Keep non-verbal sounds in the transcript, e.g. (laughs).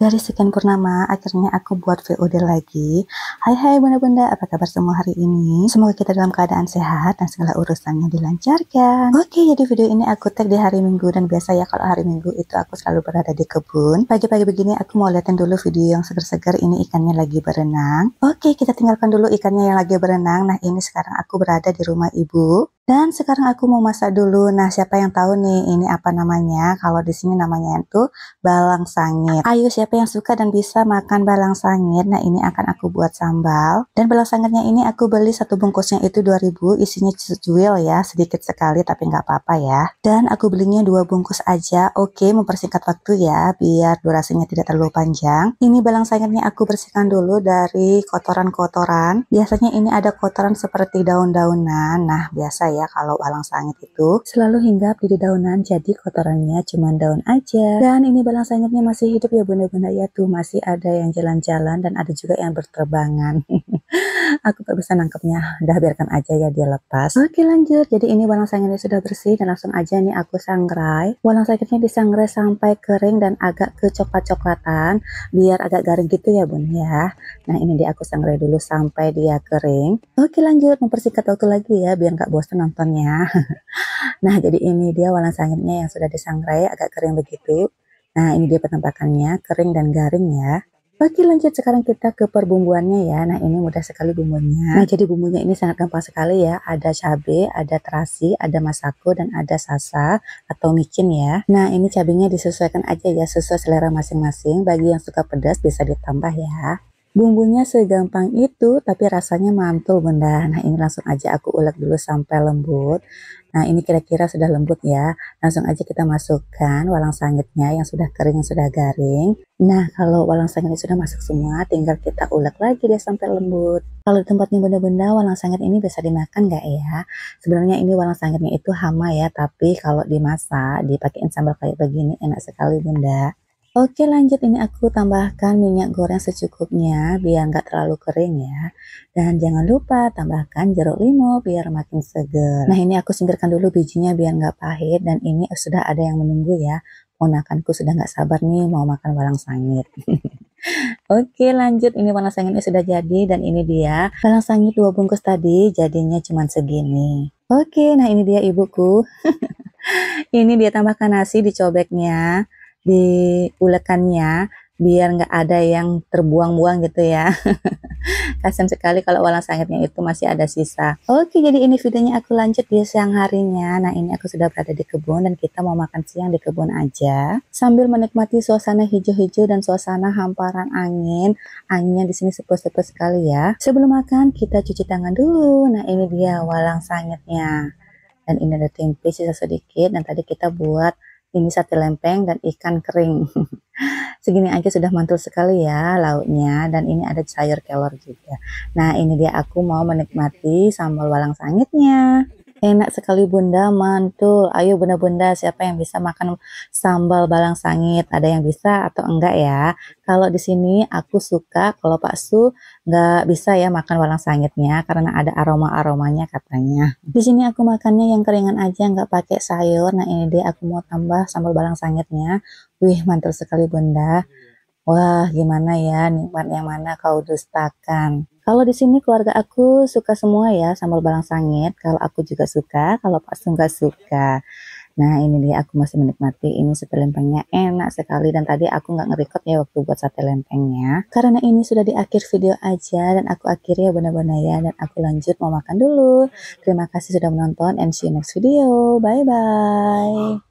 Dari sekian purnama, akhirnya aku buat VOD lagi. Hai hai bunda-bunda, apa kabar semua hari ini? Semoga kita dalam keadaan sehat dan segala urusannya dilancarkan. Oke, jadi video ini aku tag di hari Minggu dan biasa ya kalau hari Minggu itu aku selalu berada di kebun. Pagi-pagi begini aku mau liatin dulu video yang segar-segar ini ikannya lagi berenang. Oke, kita tinggalkan dulu ikannya yang lagi berenang. Nah, ini sekarang aku berada di rumah ibu. Dan sekarang aku mau masak dulu. Nah, siapa yang tahu nih ini apa namanya? Kalau di sini namanya itu balang sangit. Ayo siapa yang suka dan bisa makan balang sangit? Nah, ini akan aku buat sambal. Dan balang sangitnya ini aku beli satu bungkusnya itu 2000, isinya cuil ya, sedikit sekali tapi nggak apa-apa ya. Dan aku belinya dua bungkus aja. Oke, mempersingkat waktu ya, biar durasinya tidak terlalu panjang. Ini balang sangitnya aku bersihkan dulu dari kotoran-kotoran. Biasanya ini ada kotoran seperti daun-daunan. Nah, biasa ya ya kalau balang sangit itu selalu hinggap di dedaunan jadi kotorannya cuma daun aja. Dan ini balang sangitnya masih hidup ya bunda-bunda ya tuh masih ada yang jalan-jalan dan ada juga yang berterbangan. (laughs) Aku gak bisa nangkepnya, udah biarkan aja ya dia lepas. Oke lanjut, jadi ini balang sangitnya sudah bersih dan langsung aja nih aku sangrai. Balang sangitnya disangrai sampai kering dan agak ke coklat-coklatan biar agak garing gitu ya bun ya. Nah ini dia aku sangrai dulu sampai dia kering. Oke lanjut, mempersingkat waktu lagi ya biar gak bosan nontonnya. (laughs) nah, jadi ini dia walang sangitnya yang sudah disangrai agak kering begitu. Nah, ini dia penampakannya, kering dan garing ya. Oke lanjut sekarang kita ke perbumbuannya ya. Nah ini mudah sekali bumbunya. Nah jadi bumbunya ini sangat gampang sekali ya. Ada cabai, ada terasi, ada masako, dan ada sasa atau micin ya. Nah ini cabenya disesuaikan aja ya sesuai selera masing-masing. Bagi yang suka pedas bisa ditambah ya. Bumbunya segampang itu, tapi rasanya mantul bunda. Nah ini langsung aja aku ulek dulu sampai lembut. Nah ini kira-kira sudah lembut ya. Langsung aja kita masukkan walang sangitnya yang sudah kering, yang sudah garing. Nah kalau walang sangitnya sudah masuk semua, tinggal kita ulek lagi deh sampai lembut. Kalau di tempatnya bunda-bunda walang sangit ini bisa dimakan nggak ya? Sebenarnya ini walang sangitnya itu hama ya, tapi kalau dimasak, dipakein sambal kayak begini enak sekali bunda. Oke lanjut ini aku tambahkan minyak goreng secukupnya biar nggak terlalu kering ya. Dan jangan lupa tambahkan jeruk limau biar makin seger. Nah ini aku singkirkan dulu bijinya biar nggak pahit dan ini sudah ada yang menunggu ya. Ponakanku sudah nggak sabar nih mau makan balang sangit. (laughs) Oke lanjut ini balang sangitnya sudah jadi dan ini dia balang sangit dua bungkus tadi jadinya cuma segini. Oke nah ini dia ibuku. (laughs) ini dia tambahkan nasi dicobeknya diulekannya biar nggak ada yang terbuang-buang gitu ya. (laughs) Kasian sekali kalau walang sangitnya itu masih ada sisa. Oke jadi ini videonya aku lanjut di siang harinya. Nah ini aku sudah berada di kebun dan kita mau makan siang di kebun aja. Sambil menikmati suasana hijau-hijau dan suasana hamparan angin. Anginnya di sini sepi-sepi sekali ya. Sebelum makan kita cuci tangan dulu. Nah ini dia walang sangitnya. Dan ini ada tempe sisa sedikit dan tadi kita buat ini sate lempeng dan ikan kering. (laughs) Segini aja sudah mantul sekali ya lauknya dan ini ada sayur kelor juga. Nah ini dia aku mau menikmati sambal walang sangitnya. Enak sekali bunda, mantul. Ayo bunda-bunda siapa yang bisa makan sambal balang sangit? Ada yang bisa atau enggak ya? Kalau di sini aku suka, kalau Pak Su nggak bisa ya makan walang sangitnya karena ada aroma-aromanya katanya. Di sini aku makannya yang keringan aja, nggak pakai sayur. Nah ini dia aku mau tambah sambal balang sangitnya. Wih mantul sekali bunda. Wah gimana ya nikmat yang mana kau dustakan. Kalau di sini keluarga aku suka semua ya sambal balang sangit. Kalau aku juga suka, kalau Pak Sungga suka. Nah ini dia aku masih menikmati. Ini sate lempengnya enak sekali. Dan tadi aku nggak ngerekord ya waktu buat sate lempengnya. Karena ini sudah di akhir video aja dan aku akhiri ya benar-benar ya. Dan aku lanjut mau makan dulu. Terima kasih sudah menonton and see you next video. Bye bye